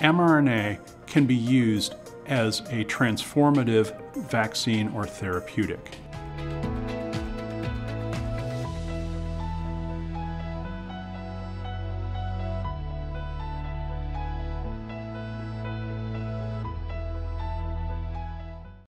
mRNA can be used as a transformative vaccine or therapeutic.